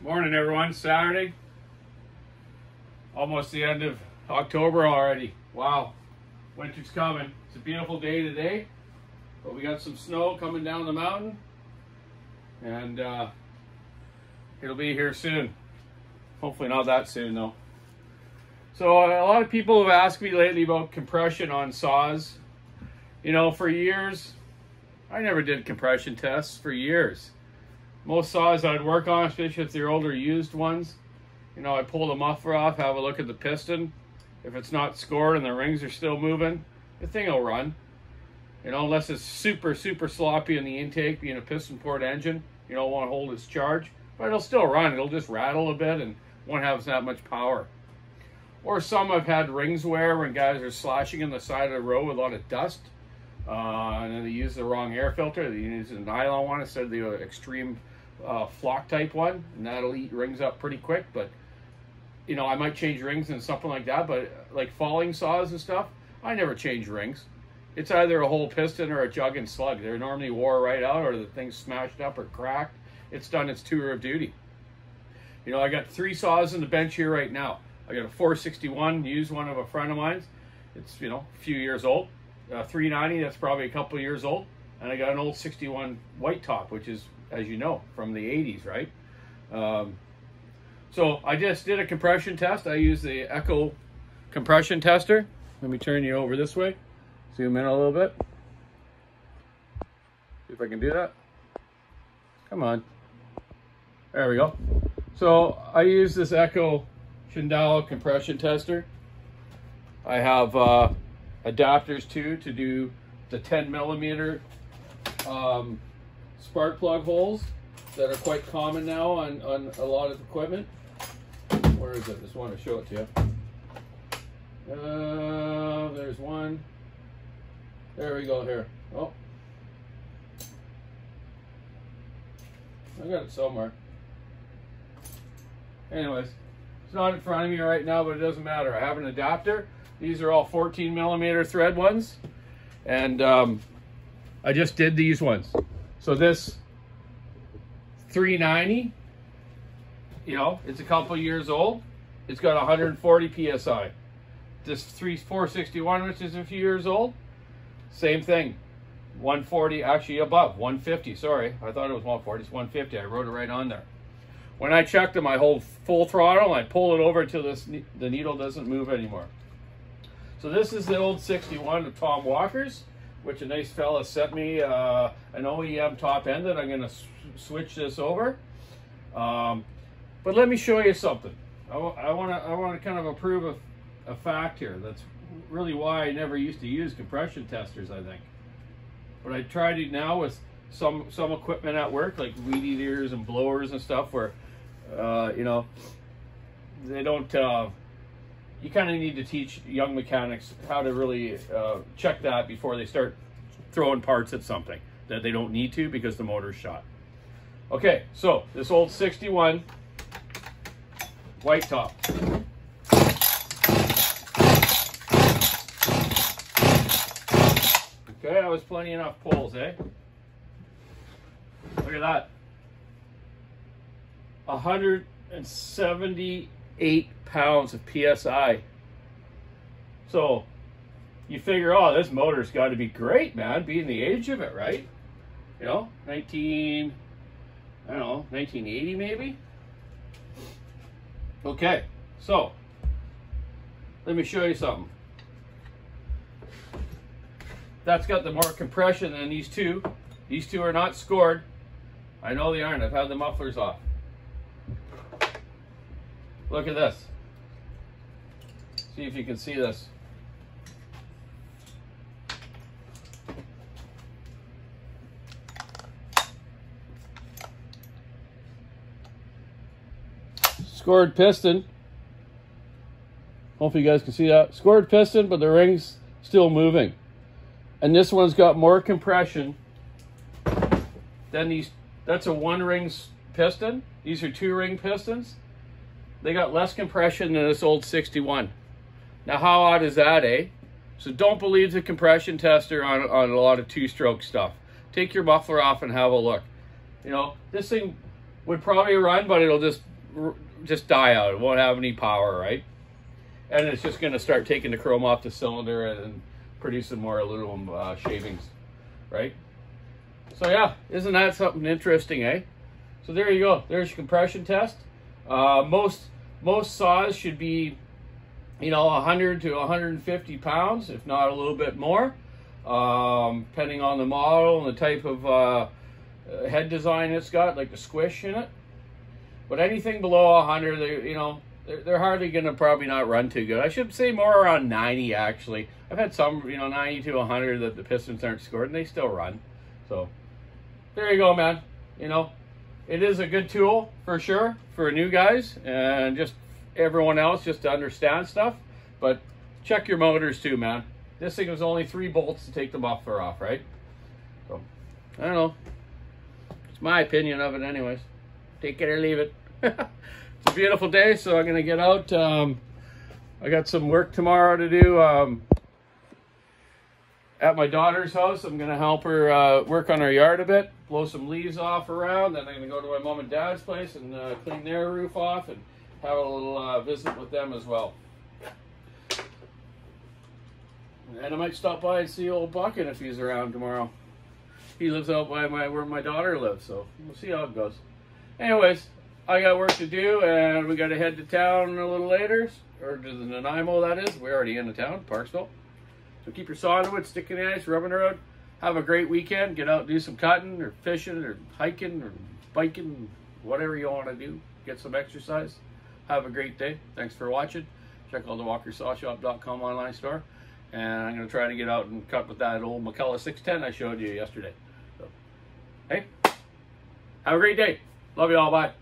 Morning, everyone. Saturday. Almost the end of October already. Wow. Winter's coming. It's a beautiful day today, but we got some snow coming down the mountain, and uh, it'll be here soon. Hopefully not that soon, though. So a lot of people have asked me lately about compression on saws. You know, for years, I never did compression tests for years most saws I'd work on, especially if they're older used ones, you know, I pull the muffler off, have a look at the piston. If it's not scored and the rings are still moving, the thing will run. You know, unless it's super, super sloppy in the intake, being a piston port engine, you don't want to hold its charge. But it'll still run. It'll just rattle a bit and won't have that much power. Or some I've had rings wear when guys are slashing in the side of the road with a lot of dust. Uh, and then they use the wrong air filter. They use a nylon one instead of the extreme uh, flock type one, and that'll eat rings up pretty quick. But you know, I might change rings and something like that. But like falling saws and stuff, I never change rings. It's either a whole piston or a jug and slug. They're normally wore right out, or the thing's smashed up or cracked. It's done its tour of duty. You know, I got three saws in the bench here right now. I got a 461 used one of a friend of mine's. It's you know a few years old. A 390 that's probably a couple years old, and I got an old 61 white top, which is as you know, from the 80s, right? Um, so I just did a compression test. I used the Echo compression tester. Let me turn you over this way. Zoom in a little bit. See if I can do that. Come on. There we go. So I use this Echo Shindaiwa compression tester. I have uh, adapters too to do the 10 millimeter um, spark plug holes that are quite common now on, on a lot of equipment. Where is it? Just want to show it to you. Uh, there's one. There we go here. Oh. I got it somewhere. Anyways, it's not in front of me right now, but it doesn't matter. I have an adapter. These are all 14 millimeter thread ones. And um, I just did these ones. So this 390, you know, it's a couple years old. It's got 140 PSI. This 3 461, which is a few years old, same thing. 140, actually above, 150, sorry. I thought it was 140, it's 150. I wrote it right on there. When I check them, I hold full throttle and I pull it over until this, the needle doesn't move anymore. So this is the old 61 of Tom Walker's which a nice fella sent me uh, an OEM top end that I'm going to switch this over. Um, but let me show you something. I want to I want to kind of approve a, a fact here. That's really why I never used to use compression testers. I think, but I tried it now with some some equipment at work, like weed eaters and blowers and stuff, where uh, you know they don't. Uh, you kind of need to teach young mechanics how to really uh, check that before they start throwing parts at something that they don't need to because the motor's shot. Okay, so this old 61 white top. Okay, that was plenty enough pulls, eh? Look at that. 170 eight pounds of PSI. So you figure, oh, this motor's got to be great, man, being the age of it, right? You know, 19, I don't know, 1980 maybe? Okay, so let me show you something. That's got the more compression than these two. These two are not scored. I know they aren't. I've had the mufflers off. Look at this. See if you can see this. Scored piston. Hopefully you guys can see that. Scored piston, but the ring's still moving. And this one's got more compression than these. That's a one ring piston. These are two ring pistons. They got less compression than this old 61. Now, how odd is that, eh? So don't believe the compression tester on, on a lot of two-stroke stuff. Take your muffler off and have a look. You know, this thing would probably run, but it'll just just die out. It won't have any power, right? And it's just going to start taking the chrome off the cylinder and producing more aluminum uh, shavings, right? So yeah, isn't that something interesting, eh? So there you go. There's your compression test. Uh, most most saws should be, you know, 100 to 150 pounds, if not a little bit more, um, depending on the model and the type of uh, head design it's got, like the squish in it. But anything below 100, they, you know, they're, they're hardly going to probably not run too good. I should say more around 90, actually. I've had some, you know, 90 to 100 that the pistons aren't scored, and they still run. So, there you go, man. You know, it is a good tool for sure for new guys and just everyone else just to understand stuff. But check your motors too, man. This thing was only three bolts to take the muffler off, right? So, I don't know. It's my opinion of it anyways. Take it or leave it. it's a beautiful day, so I'm going to get out. Um, I got some work tomorrow to do. Um, at my daughter's house. I'm going to help her uh, work on her yard a bit, blow some leaves off around. Then I'm going to go to my mom and dad's place and uh, clean their roof off and have a little uh, visit with them as well. And I might stop by and see old Buckin if he's around tomorrow. He lives out by my where my daughter lives, so we'll see how it goes. Anyways, I got work to do, and we got to head to town a little later, or to the Nanaimo, that is. We're already in the town, Parksville. So keep your saw in the wood, stick in the ice, rubbing the road. Have a great weekend. Get out do some cutting or fishing or hiking or biking, whatever you want to do. Get some exercise. Have a great day. Thanks for watching. Check out the walkersawshop.com online store. And I'm going to try to get out and cut with that old McCulloch 610 I showed you yesterday. So, hey, have a great day. Love you all. Bye.